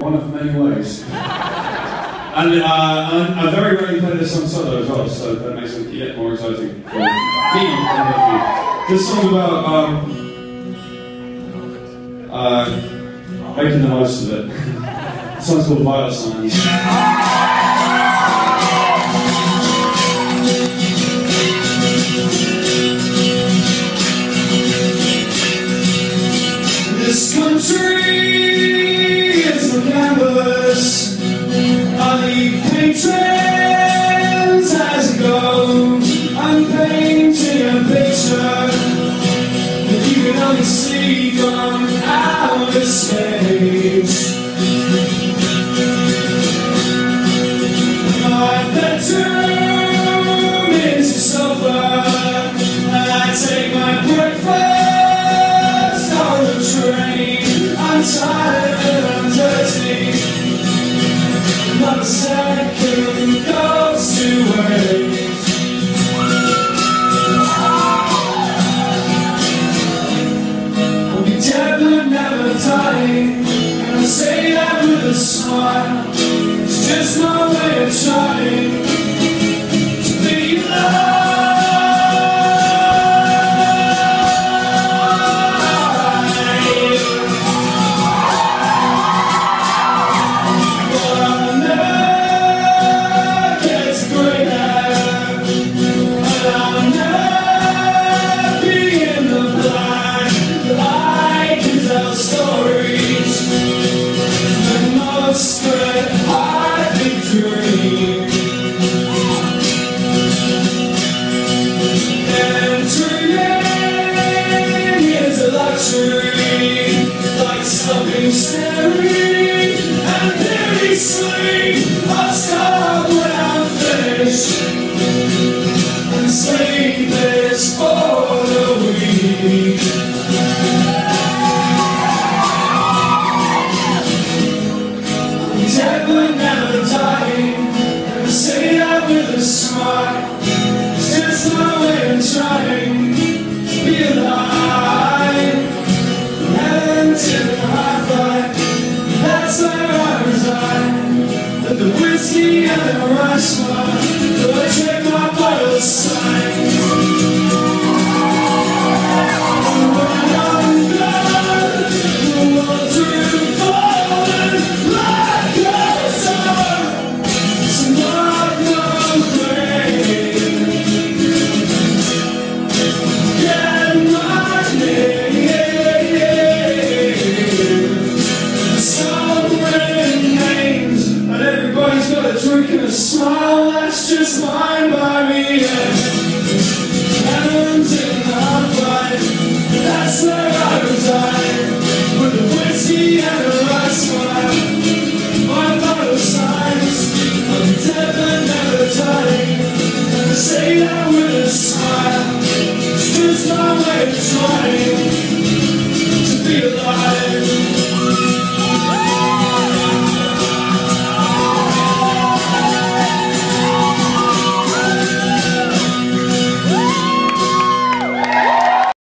One of many ways. and, uh, and I very rarely play this on solo as well, so that makes it yet more exciting for me This song about um, uh, making the most of it. this song's called Vital Signs. this country time. It's just my way of trying. never rush one. just fine by me.